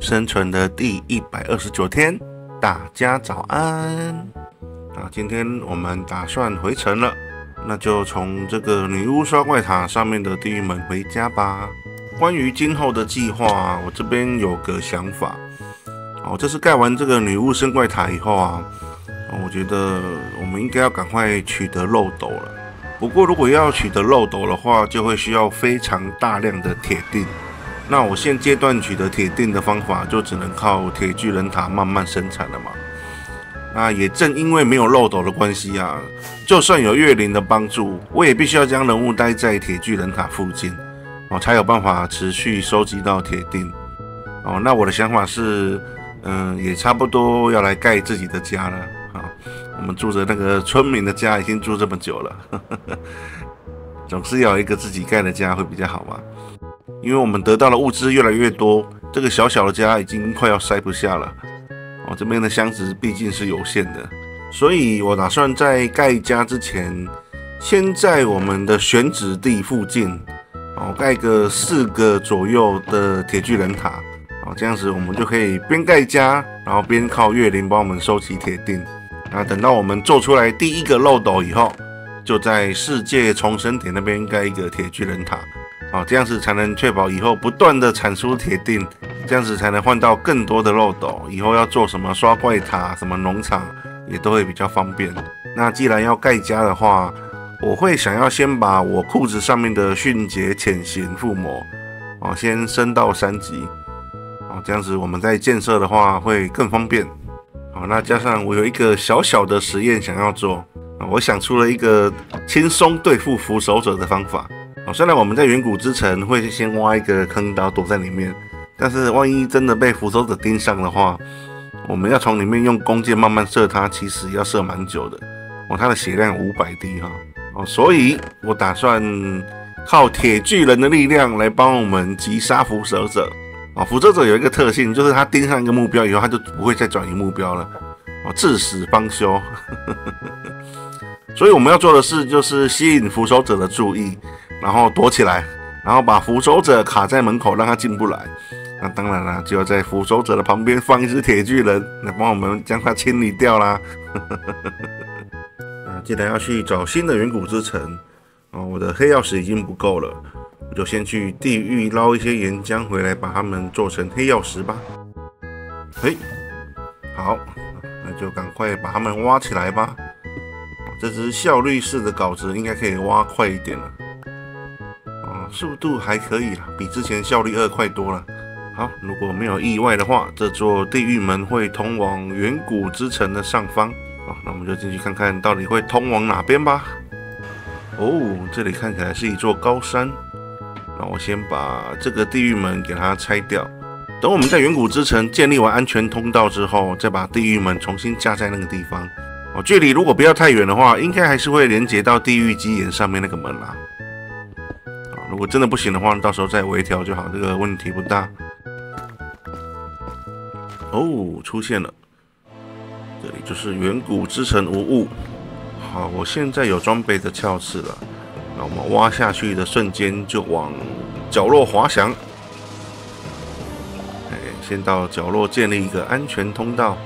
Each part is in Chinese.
生存的第一百二十九天，大家早安。啊，今天我们打算回城了，那就从这个女巫刷怪塔上面的地狱门回家吧。关于今后的计划，我这边有个想法。哦，这是盖完这个女巫升怪塔以后啊，我觉得我们应该要赶快取得漏斗了。不过，如果要取得漏斗的话，就会需要非常大量的铁锭。那我现阶段取得铁锭的方法，就只能靠铁巨人塔慢慢生产了嘛。那也正因为没有漏斗的关系啊，就算有月灵的帮助，我也必须要将人物待在铁巨人塔附近哦，才有办法持续收集到铁锭哦。那我的想法是，嗯，也差不多要来盖自己的家了。啊我们住着那个村民的家，已经住这么久了，总是要有一个自己盖的家会比较好嘛。因为我们得到的物资越来越多，这个小小的家已经快要塞不下了。哦，这边的箱子毕竟是有限的，所以我打算在盖家之前，先在我们的选址地附近，哦，盖个四个左右的铁巨人塔。哦，这样子我们就可以边盖家，然后边靠月灵帮我们收集铁锭。那等到我们做出来第一个漏斗以后，就在世界重生点那边盖一个铁巨人塔，哦，这样子才能确保以后不断的产出铁锭，这样子才能换到更多的漏斗。以后要做什么刷怪塔、什么农场，也都会比较方便。那既然要盖家的话，我会想要先把我裤子上面的迅捷潜行附魔，哦，先升到三级，哦，这样子我们在建设的话会更方便。好，那加上我有一个小小的实验想要做，我想出了一个轻松对付扶手者的方法。虽然我们在远古之城会先挖一个坑然后躲在里面，但是万一真的被扶手者盯上的话，我们要从里面用弓箭慢慢射他，其实要射蛮久的。哦，他的血量五百滴哈。哦，所以我打算靠铁巨人的力量来帮我们击杀扶手者。啊，辐射者有一个特性，就是他盯上一个目标以后，他就不会再转移目标了。哦，至死方休。所以我们要做的事就是吸引扶手者的注意，然后躲起来，然后把扶手者卡在门口，让他进不来。那当然了，就要在扶手者的旁边放一只铁巨人，来帮我们将他清理掉啦。那 既然要去找新的远古之城，哦，我的黑曜石已经不够了。我就先去地狱捞一些岩浆回来，把它们做成黑曜石吧。嘿，好，那就赶快把它们挖起来吧。这只效率式的镐子应该可以挖快一点了。速度还可以了，比之前效率二快多了。好，如果没有意外的话，这座地狱门会通往远古之城的上方。好，那我们就进去看看到底会通往哪边吧。哦，这里看起来是一座高山。那我先把这个地狱门给它拆掉，等我们在远古之城建立完安全通道之后，再把地狱门重新架在那个地方。哦，距离如果不要太远的话，应该还是会连接到地狱基岩上面那个门啦。如果真的不行的话，到时候再微调就好，这个问题不大。哦，出现了，这里就是远古之城无误。好，我现在有装备的鞘刺了。那我们挖下去的瞬间就往角落滑翔。哎，先到角落建立一个安全通道。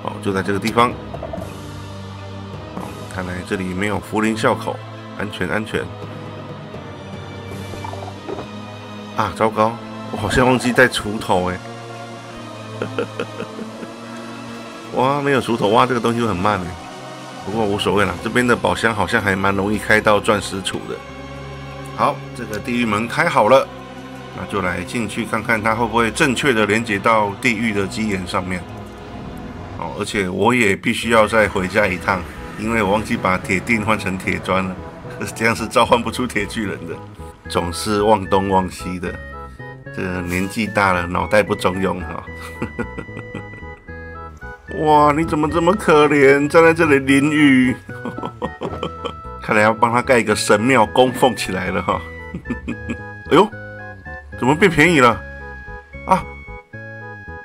好，就在这个地方。看来这里没有福林笑口，安全安全。啊，糟糕，我好像忘记带锄头哎。哇，没有锄头挖这个东西会很慢哎。不过无所谓了，这边的宝箱好像还蛮容易开到钻石储的。好，这个地狱门开好了，那就来进去看看它会不会正确的连接到地狱的基岩上面。哦，而且我也必须要再回家一趟，因为我忘记把铁锭换成铁砖了，这样是召唤不出铁巨人的。总是忘东忘西的，这年纪大了，脑袋不中用哈。哇，你怎么这么可怜，站在这里淋雨？看来要帮他盖一个神庙供奉起来了哈。哎呦，怎么变便宜了？啊？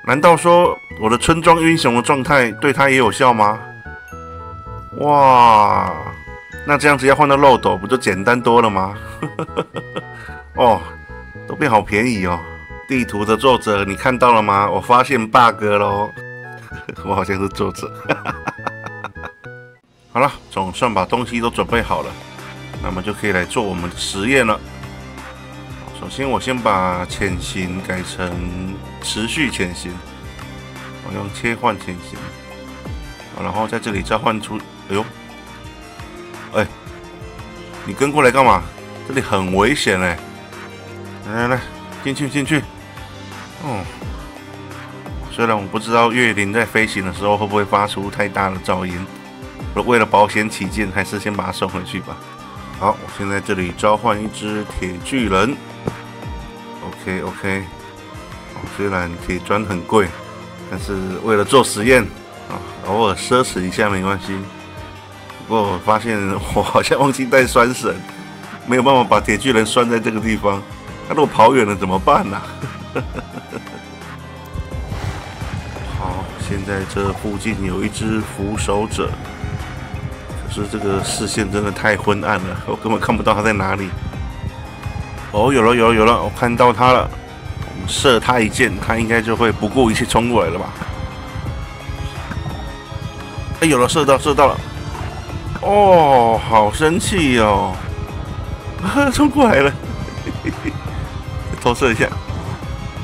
难道说我的村庄英雄的状态对他也有效吗？哇，那这样子要换到漏斗不就简单多了吗？哦，都变好便宜哦。地图的作者，你看到了吗？我发现 bug 喽，我好像是作者。好了，总算把东西都准备好了，那么就可以来做我们的实验了。首先，我先把潜行改成持续潜行，我用切换潜行，然后在这里召唤出，哎呦，你跟过来干嘛？这里很危险哎！来来来，进去进去。哦，虽然我不知道月灵在飞行的时候会不会发出太大的噪音，为了保险起见，还是先把它送回去吧。好，我现在这里召唤一只铁巨人。OK OK，虽然铁砖很贵，但是为了做实验啊，偶尔奢侈一下没关系。不过我发现我好像忘记带栓绳，没有办法把铁巨人拴在这个地方。那如果跑远了怎么办呢？好，现在这附近有一只扶手者，可是这个视线真的太昏暗了，我根本看不到他在哪里。哦，有了有了有了，我看到他了。我们射他一箭，他应该就会不顾一切冲过来了吧？哎，有了，射到射到了。哦，好生气哦！冲过来了，嘿嘿嘿投射一下。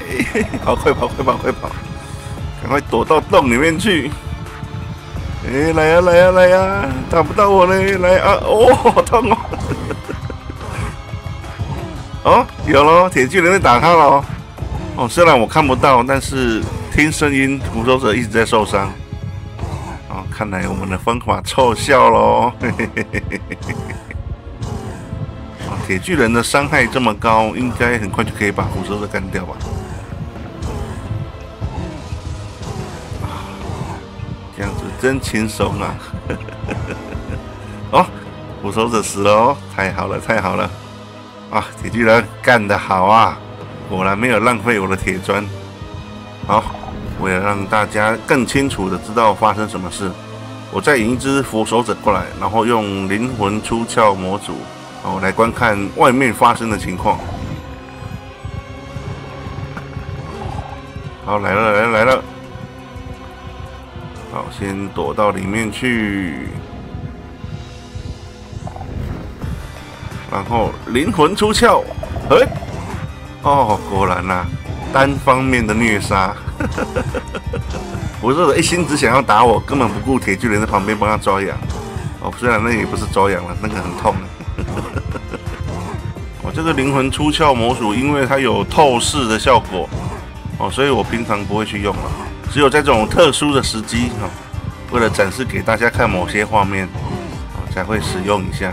嘿 嘿好，快跑快跑快跑！赶快躲到洞里面去。哎，来呀来呀来呀！打不到我嘞，来啊！哦，好痛哦！哦，有了，铁巨人在打他了。哦，虽然我看不到，但是听声音，捕手者一直在受伤。看来我们的方法奏效喽。哦，铁巨人的伤害这么高，应该很快就可以把捕手者干掉吧？这样子真轻松啊！哦，捕手者死了哦，太好了，太好了。啊，铁巨人干得好啊！果然没有浪费我的铁砖。好，为了让大家更清楚的知道发生什么事，我再引一只佛手者过来，然后用灵魂出窍模组，哦，来观看外面发生的情况。好，来了，来了，来了。好，先躲到里面去。然后灵魂出窍，哎，哦，果然呐，单方面的虐杀。我说的一心只想要打我，根本不顾铁巨人在旁边帮他抓痒。哦，虽然那也不是抓痒了，那个很痛。我 这个灵魂出窍魔术，因为它有透视的效果，哦，所以我平常不会去用了，只有在这种特殊的时机，哈，为了展示给大家看某些画面，哦，才会使用一下。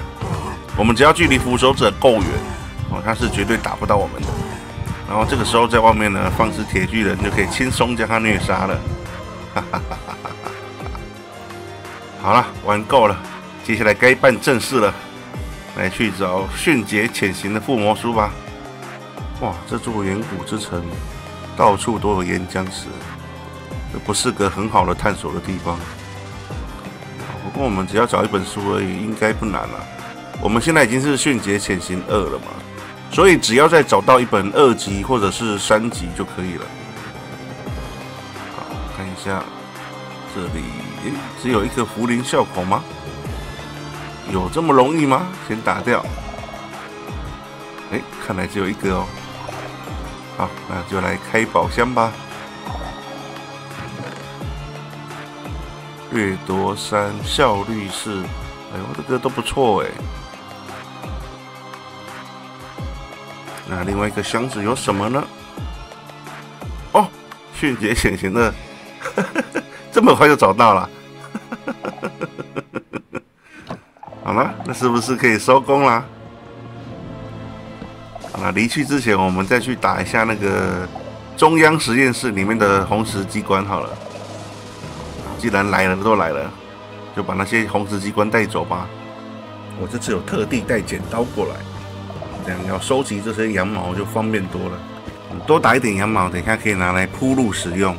我们只要距离扶手者够远，哦，他是绝对打不到我们的。然后这个时候在外面呢，放置铁巨人就可以轻松将他虐杀了。哈哈哈哈哈哈！好了，玩够了，接下来该办正事了，来去找迅捷潜行的附魔书吧。哇，这座远古之城到处都有岩浆石，这不是个很好的探索的地方。不过我们只要找一本书而已，应该不难了。我们现在已经是迅捷潜行二了嘛，所以只要再找到一本二级或者是三级就可以了。好，看一下这里，只有一个茯苓笑孔吗？有这么容易吗？先打掉。哎，看来只有一个哦。好，那就来开宝箱吧。掠夺三效率是，哎呦，这个都不错哎。那另外一个箱子有什么呢？哦，迅捷潜行的，这么快就找到了。好了，那是不是可以收工啦？那离去之前，我们再去打一下那个中央实验室里面的红石机关好了。既然来了都来了，就把那些红石机关带走吧。我这次有特地带剪刀过来。这样要收集这些羊毛就方便多了，多打一点羊毛，等一下可以拿来铺路使用。